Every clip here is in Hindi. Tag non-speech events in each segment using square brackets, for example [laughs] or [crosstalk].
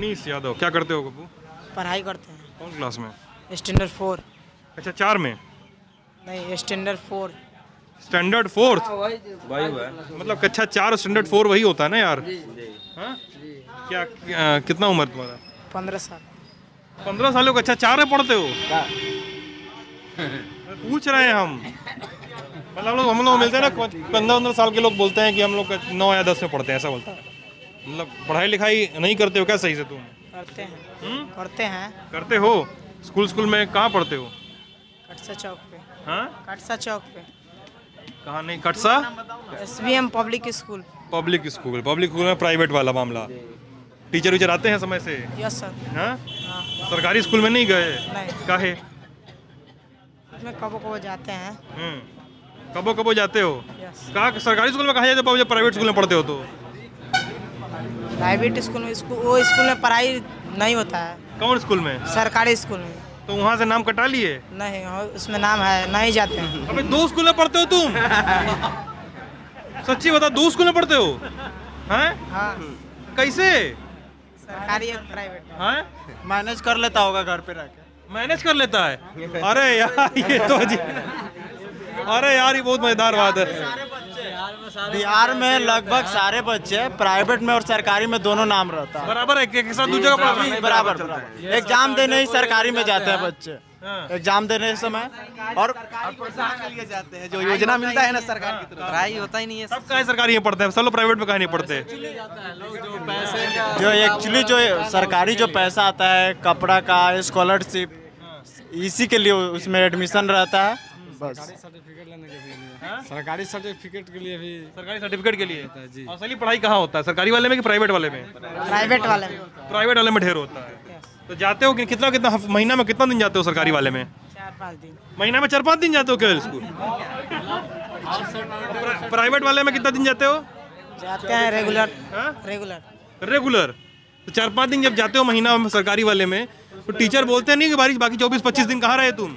मनीष यादव क्या करते हो गप्पू पढ़ाई करते हैं। कौन क्लास में? Standard four. अच्छा चार में? नहीं स्टैंडर्ड फोर। स्टैंडर्ड फोर्थ मतलब कक्षा चार स्टैंडर्ड फोर वही होता है ना यार? हाँ? क्या क्या- कितना उम्र तुम्हारा? पंद्रह साल। पंद्रह सालों कक्षा चार में पढ़ते हो? पूछ रहे हैं हम। मतलब हम लोग हम लोग मिलते हैं ना पंद्रह पंद्रह साल के लोग बोलते हैं कि हम लोग नौ या दस में पढ़ते हैं ऐसा बोलता है। मतलब पढ़ाई लिखाई नहीं करते हो क्या सही से तुम? करते हैं। हम्म? करते हैं। करते हो? स्कूल स्कूल में कहाँ पढ़ते हो? कटसा चौक पे। हाँ? कटसा चौक पे। कहाँ नहीं कटसा? S B M public school. Public school public school में प्राइवेट वाला मामला। टीचर वीचर आते हैं समय से? Yes sir. हाँ? हाँ। सरकारी स्कूल में नहीं गए? नहीं। काहे? उसमें कबो कबो जाते हैं। हम्म। कबो कबो जाते हो? कहा सरकारी स्कूल में कहा जाते हो? प्राइवेट स्कूल में पढ़ते हो तो? प्राइवेट स्कूल में स्कूल वो स्कूल में पढ़ाई नहीं होता है। कौन स्कूल में? सरकारी स्कूल में। तो वहाँ से नाम कटा लिए? नहीं हाँ, उसमें नाम है नहीं जाते हैं। अबे दो स्कूल में पढ़ते हो तुम? सच्ची बता दो स्कूल में पढ़ते हो? हैं? हाँ। कैसे? सरकारी एक प्राइवेट। हैं? मैनेज कर लेता होगा घर पे रह मैनेज कर लेता है? अरे यार ये तो अरे यार ये बहुत मज़ेदार बात है। बिहार में लगभग सारे बच्चे प्राइवेट में और सरकारी में दोनों नाम रहता है। बराबर है एक साथ दूसरे का बराबर बराबर एग्ज़ाम देने ही सरकारी में जाते हैं बच्चे। हाँ। एग्ज़ाम देने के समय और जाते हैं। जो योजना मिलता है ना सरकार की तरफ़ पढ़ाई होता ही नहीं है। सब कहीं सरकारी में पढ़ते हैं? सब लोग प्राइवेट में कहीं नहीं पढ़ते? जो एक्चुअली जो सरकारी जो पैसा आता है कपड़ा का स्कॉलरशिप इसी के लिए उसमें एडमिशन रहता है। बस। के लिए सरकारी सर्टिफिकेट के लिए भी सरकारी सर्टिफिकेट के लिए? जी। असली पढ़ाई कहाँ होता है? सरकारी वाले में कि प्राइवेट वाले में? प्राइवेट वाले में। प्राइवेट वाले में ढेर होता है। तो जाते हो कि कितना कितना महीना में कितना दिन जाते हो सरकारी वाले में? चार पाँच दिन। महीना में चार पाँच दिन जाते हो केवल स्कूल? प्राइवेट वाले में कितना दिन जाते हो? जाते हैं रेगुलर हाँ? रेगुलर रेगुलर तो चार पाँच दिन जब जाते हो महीना सरकारी वाले में तो टीचर बोलते नहीं कि बारिश बाकी चौबीस पच्चीस दिन कहाँ रहे तुम?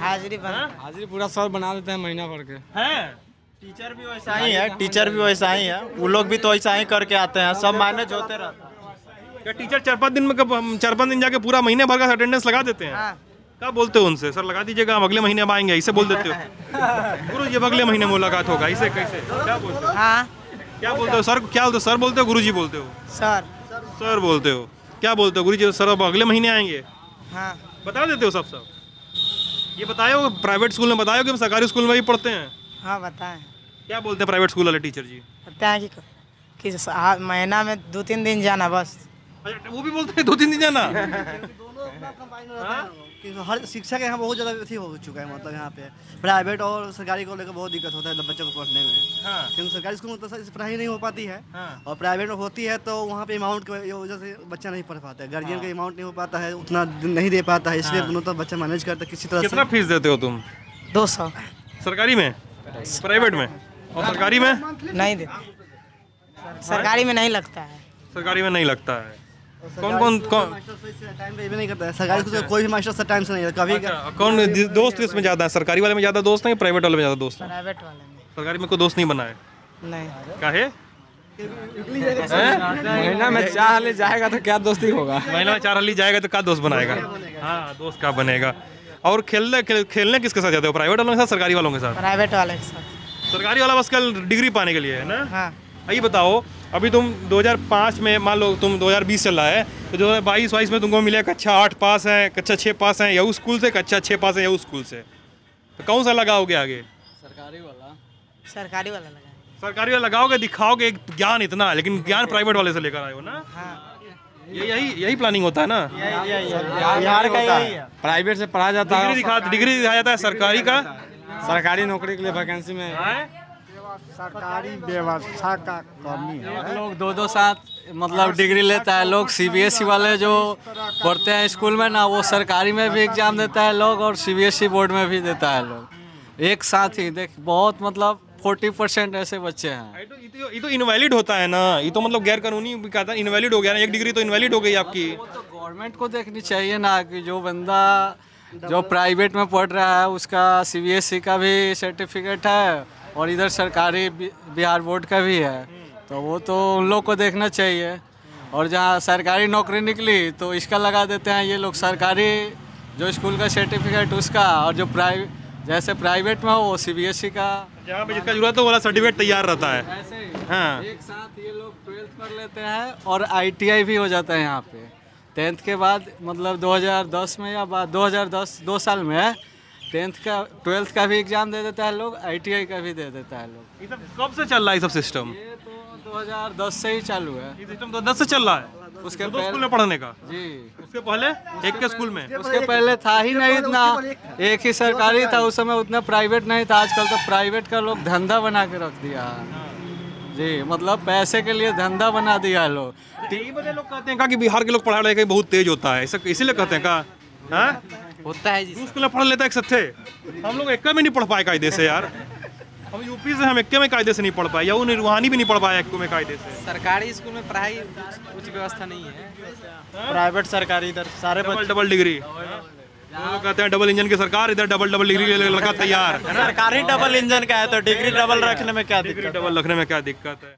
हाजिरी बन हाजिरी पूरा सर बना देते हैं महीना भर के। हैं? टीचर भी वैसा ही है टीचर भी वैसा ही है। वो लोग भी तो वैसा ही करके आते हैं सब मैनेज होते रहते हैं। क्या टीचर चार पाँच दिन में कब चार पाँच दिन जाके पूरा महीने भर का अटेंडेंस लगा देते हैं? हाँ। क्या बोलते हो उनसे? सर लगा दीजिएगा हम अगले महीने अब आएँगे ऐसे बोल देते हो। गुरु जी अब अगले महीने मुलाकात होगा ऐसे कैसे? क्या बोलते हो? हाँ। क्या बोलते हो? सर क्या बोलते हो? सर बोलते हो गुरु जी बोलते हो? सर। सर बोलते हो। क्या बोलते हो? गुरु जी सर अब अगले महीने आएँगे? हाँ। बता देते हो सब सब। ये बताया हो प्राइवेट स्कूल में बताया हो कि हम सरकारी स्कूल में ही पढ़ते हैं? हाँ बताएँ। क्या बोलते हैं प्राइवेट स्कूल वाले टीचर जी? बताए कि कि हाँ, महीना में दो तीन दिन जाना बस। अच्छा, वो भी बोलते हैं दो तीन दिन जाना? [laughs] कि हर शिक्षा का यहाँ बहुत ज़्यादा अथी हो चुका है मतलब यहाँ पे। प्राइवेट और सरकारी को लेकर बहुत दिक्कत होता है बच्चों को पढ़ने में। हाँ। क्योंकि सरकारी स्कूल में तो सर- पढ़ाई नहीं हो पाती है। हाँ। और प्राइवेट में होती है तो वहाँ पे अमाउंट की वजह से बच्चा नहीं पढ़ पाता है। गार्जियन का अमाउंट नहीं हो पाता है उतना नहीं दे पाता है। इसलिए दोनों तो बच्चा मैनेज करता है किसी तरह कितना फ़ीस देते हो तुम? दो सौ। सरकारी में? प्राइवेट में? और सरकारी में? नहीं देते सरकारी में नहीं लगता है। सरकारी में नहीं लगता है। कौन कौन कौन मास्टर से टाइम पे भी नहीं करता है। सरकारी स्कूल कोई भी मास्टर सर टाइम से नहीं कभी अच्छा, कौन दोस्त किसमें ज़्यादा है? सरकारी वाले में ज़्यादा दोस्त हैं प्राइवेट वाले में ज़्यादा दोस्त हैं? प्राइवेट वाले में। सरकारी में कोई दोस्त नहीं बना है? नहीं। काहे महीना में चार ले जाएगा तो क्या दोस्ती होगा? महीना में चार हली जाएगा तो क्या दोस्त बनाएगा? हाँ दोस्त क्या बनेगा? और खेलने खेल, खेलने किसके साथ जाते हो? प्राइवेट वालों के साथ सरकारी वालों के साथ? प्राइवेट वाले के साथ। सरकारी वाला बस कल डिग्री पाने के लिए है ना? हाँ ये बताओ अभी तुम 2005 में मान लो तुम 2020 चल रहा है तो 2022 बाईस में तुमको मिलेगा कक्षा आठ पास है कक्षा छः पास है यहू स्कूल से कक्षा छः पास है यहू स्कूल से। तो कौन सा लगाओगे आगे? सरकारी वाला। सरकारी वाला लगा सरकारी वाला लगाओगे दिखाओगे एक ज्ञान इतना है, लेकिन ज्ञान प्राइवेट वाले से लेकर आए हो ना? हाँ। ये यही यही प्लानिंग होता है ना? बिहार का यही है। प्राइवेट से पढ़ा जाता डिग्री है दिखा डिग्री दिखाया जाता है सरकारी का? सरकारी नौकरी के लिए वैकेंसी में। सरकारी व्यवस्था का कमी है। लोग दो दो साथ मतलब डिग्री लेता है लोग सीबीएसई वाले जो पढ़ते हैं स्कूल में ना वो सरकारी में भी एग्ज़ाम देता है लोग और सीबीएसई बोर्ड में भी देता है लोग। एक साथ ही देख बहुत मतलब फोर्टी परसेंट ऐसे बच्चे हैं। ये तो ये तो, तो इनवैलिड होता है ना। ये तो मतलब गैर कानूनी भी कहता है इनवैलिड हो गया ना एक डिग्री तो इनवैलिड हो गई आपकी। वो तो गवर्नमेंट को देखनी चाहिए ना कि जो बंदा जो प्राइवेट में पढ़ रहा है उसका सीबीएसई का भी सर्टिफिकेट है और इधर सरकारी बिहार बोर्ड का भी है। तो वो तो उन लोग को देखना चाहिए। और जहाँ सरकारी नौकरी निकली तो इसका लगा देते हैं ये लोग सरकारी जो स्कूल का सर्टिफिकेट उसका और जो प्राइवेट जैसे प्राइवेट में हो वो सी बी एस ई का। जहाँ पे जिसका ज़रूरत हो वाला सर्टिफिकेट तैयार रहता है। ऐसे ही। हाँ। एक साथ ये लोग ट्वेल्थ कर लेते हैं और आईटीआई भी हो जाता है यहाँ पे। टेंथ के बाद मतलब 2010 में या बाद 2010 दो साल में टेंथ का ट्वेल्थ का भी एग्ज़ाम दे देता है लोग आईटीआई का भी दे देता है लोग। ये सब कब से चल रहा है सब सिस्टम ये तो 2010 से ही चालू है। ये सिस्टम तो दस से चल रहा है। उसके दो स्कूल में पढ़ने का? जी। उसके पहले? एक के स्कूल में? उसके पहले था ही नहीं इतना। एक ही सरकारी था उस समय उतना प्राइवेट नहीं था। आजकल तो प्राइवेट का लोग धंधा बना के रख दिया। जी मतलब पैसे के लिए धंधा बना दिया है लोग। यही वजह लोग कहते हैं का कि बिहार के लोग पढ़ाई लिखाई बहुत तेज होता है। इसीलिए कहते हैं का हाँ? होता है जी स्कूल में पढ़ लेता है एक सत्थे हम लोग एक में नहीं पढ़ पाए कायदे से यार। हम यूपी से हम एक में कायदे से नहीं पढ़ पाए या वो रूहानी भी नहीं पढ़ पाया एक में कायदे से। सरकारी स्कूल में पढ़ाई कुछ व्यवस्था नहीं है। प्राइवेट सरकारी इधर सारे डबल डबल डिग्री वो लोग कहते हैं डबल इंजन की सरकार इधर डबल डबल डिग्री लड़का तैयार सरकारी डबल इंजन का है तो डिग्री डबल रखने में क्या डिग्री दिक्कत डबल रखने में क्या दिक्कत है?